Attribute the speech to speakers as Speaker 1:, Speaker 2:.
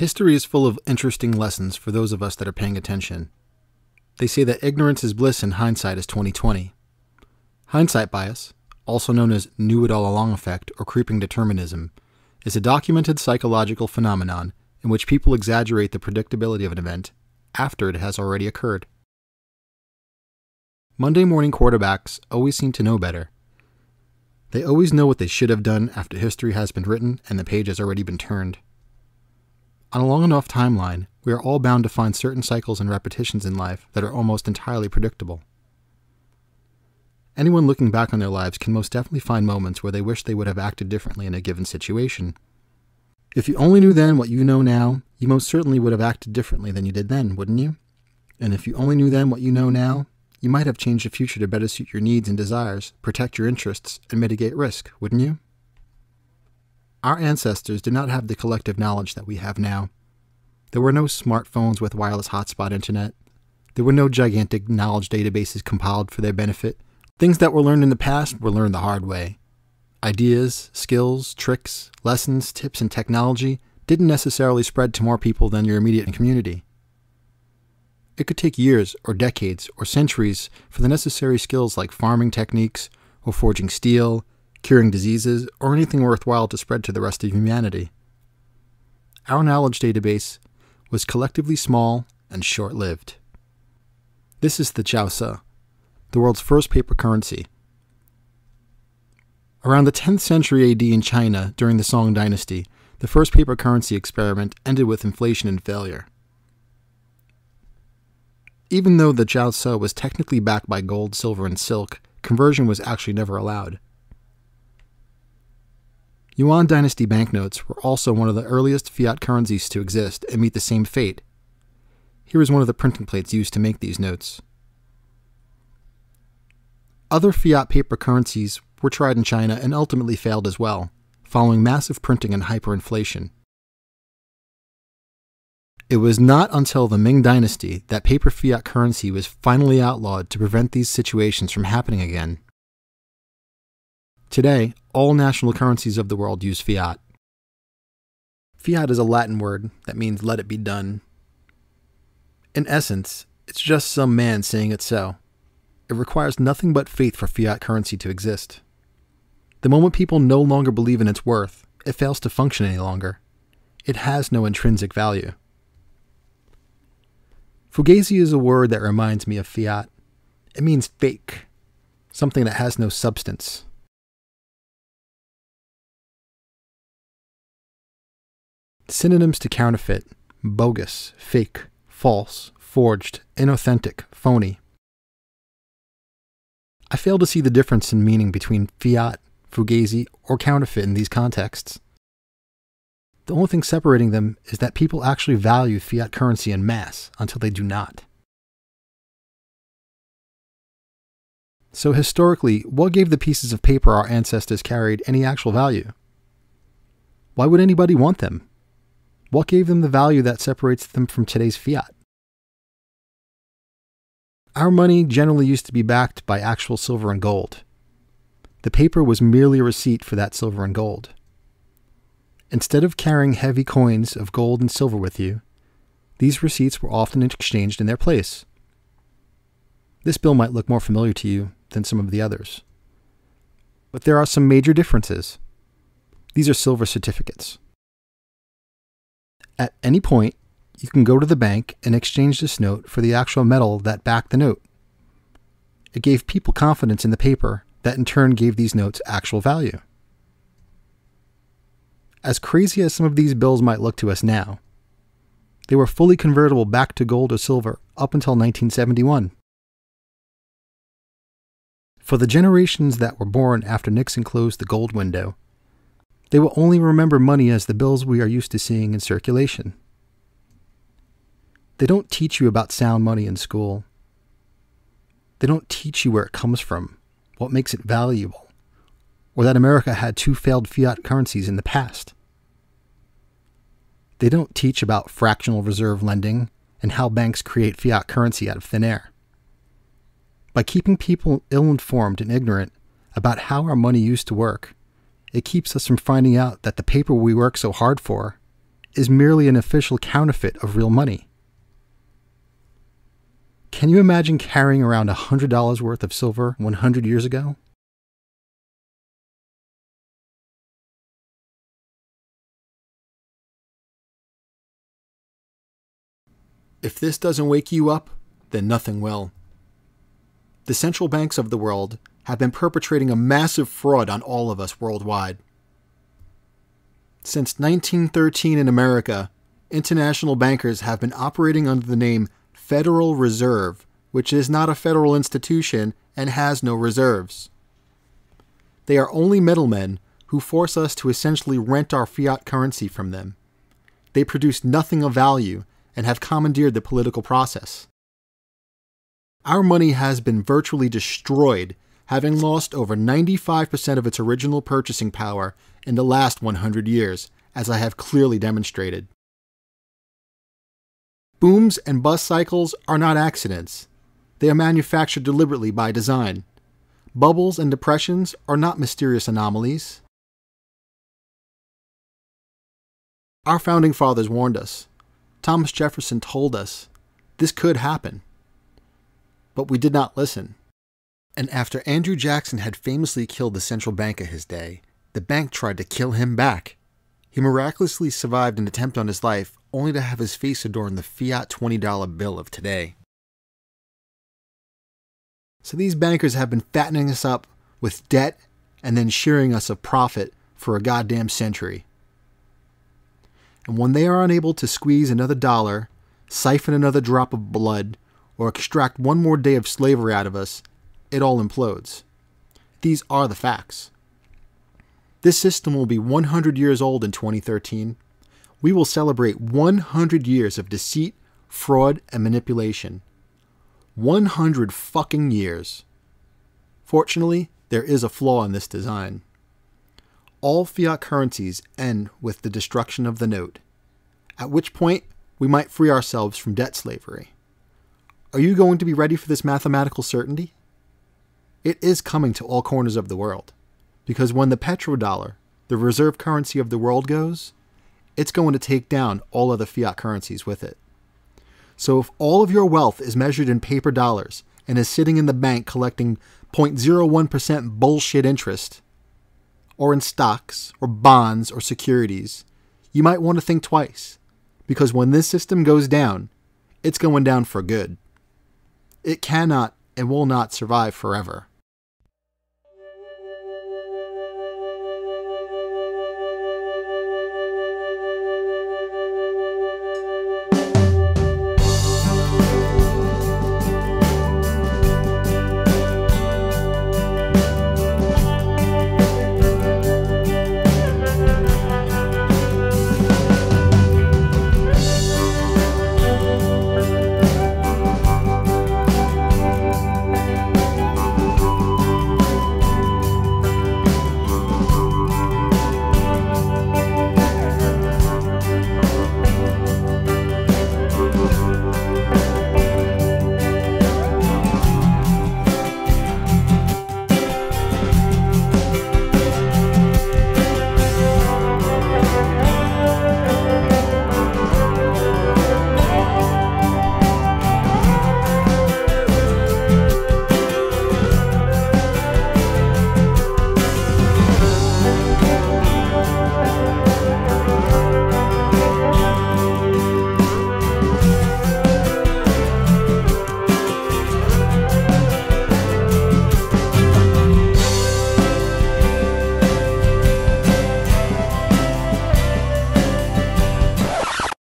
Speaker 1: History is full of interesting lessons for those of us that are paying attention. They say that ignorance is bliss and hindsight is 2020. Hindsight bias, also known as knew it all along effect or creeping determinism, is a documented psychological phenomenon in which people exaggerate the predictability of an event after it has already occurred. Monday morning quarterbacks always seem to know better. They always know what they should have done after history has been written and the page has already been turned. On a long enough timeline, we are all bound to find certain cycles and repetitions in life that are almost entirely predictable. Anyone looking back on their lives can most definitely find moments where they wish they would have acted differently in a given situation. If you only knew then what you know now, you most certainly would have acted differently than you did then, wouldn't you? And if you only knew then what you know now, you might have changed the future to better suit your needs and desires, protect your interests, and mitigate risk, wouldn't you? Our ancestors did not have the collective knowledge that we have now. There were no smartphones with wireless hotspot internet. There were no gigantic knowledge databases compiled for their benefit. Things that were learned in the past were learned the hard way. Ideas, skills, tricks, lessons, tips, and technology didn't necessarily spread to more people than your immediate community. It could take years or decades or centuries for the necessary skills like farming techniques or forging steel, curing diseases, or anything worthwhile to spread to the rest of humanity. Our knowledge database was collectively small and short lived. This is the Jiaoce, the world's first paper currency. Around the 10th century AD in China during the Song dynasty, the first paper currency experiment ended with inflation and failure. Even though the Jiaoce was technically backed by gold, silver, and silk, conversion was actually never allowed. Yuan dynasty banknotes were also one of the earliest fiat currencies to exist and meet the same fate. Here is one of the printing plates used to make these notes. Other fiat paper currencies were tried in China and ultimately failed as well, following massive printing and hyperinflation. It was not until the Ming Dynasty that paper fiat currency was finally outlawed to prevent these situations from happening again. Today, all national currencies of the world use fiat. Fiat is a Latin word that means let it be done. In essence, it's just some man saying it so. It requires nothing but faith for fiat currency to exist. The moment people no longer believe in its worth, it fails to function any longer. It has no intrinsic value. Fugazi is a word that reminds me of fiat. It means fake, something that has no substance. Synonyms to counterfeit bogus, fake, false, forged, inauthentic, phony. I fail to see the difference in meaning between fiat, fugazi, or counterfeit in these contexts. The only thing separating them is that people actually value fiat currency in mass until they do not. So, historically, what gave the pieces of paper our ancestors carried any actual value? Why would anybody want them? What gave them the value that separates them from today's fiat? Our money generally used to be backed by actual silver and gold. The paper was merely a receipt for that silver and gold. Instead of carrying heavy coins of gold and silver with you, these receipts were often exchanged in their place. This bill might look more familiar to you than some of the others. But there are some major differences. These are silver certificates. At any point, you can go to the bank and exchange this note for the actual metal that backed the note. It gave people confidence in the paper that in turn gave these notes actual value. As crazy as some of these bills might look to us now, they were fully convertible back to gold or silver up until 1971. For the generations that were born after Nixon closed the gold window, they will only remember money as the bills we are used to seeing in circulation. They don't teach you about sound money in school. They don't teach you where it comes from, what makes it valuable, or that America had two failed fiat currencies in the past. They don't teach about fractional reserve lending and how banks create fiat currency out of thin air. By keeping people ill informed and ignorant about how our money used to work, it keeps us from finding out that the paper we work so hard for is merely an official counterfeit of real money. Can you imagine carrying around $100 worth of silver 100 years ago? If this doesn't wake you up, then nothing will. The central banks of the world have been perpetrating a massive fraud on all of us worldwide. Since 1913 in America, international bankers have been operating under the name Federal Reserve, which is not a federal institution and has no reserves. They are only middlemen who force us to essentially rent our fiat currency from them. They produce nothing of value and have commandeered the political process. Our money has been virtually destroyed, having lost over 95% of its original purchasing power in the last 100 years, as I have clearly demonstrated. Booms and bust cycles are not accidents. They are manufactured deliberately by design. Bubbles and depressions are not mysterious anomalies. Our founding fathers warned us Thomas Jefferson told us this could happen. But we did not listen. And after Andrew Jackson had famously killed the central bank of his day, the bank tried to kill him back. He miraculously survived an attempt on his life, only to have his face adorn the fiat $20 bill of today. So these bankers have been fattening us up with debt and then shearing us of profit for a goddamn century and when they are unable to squeeze another dollar, siphon another drop of blood, or extract one more day of slavery out of us, it all implodes. These are the facts. This system will be 100 years old in 2013. We will celebrate 100 years of deceit, fraud, and manipulation. 100 fucking years. Fortunately, there is a flaw in this design all fiat currencies end with the destruction of the note, at which point we might free ourselves from debt slavery. Are you going to be ready for this mathematical certainty? It is coming to all corners of the world, because when the petrodollar, the reserve currency of the world, goes, it's going to take down all other fiat currencies with it. So if all of your wealth is measured in paper dollars and is sitting in the bank collecting 0.01% bullshit interest, or in stocks or bonds or securities, you might want to think twice. Because when this system goes down, it's going down for good. It cannot and will not survive forever.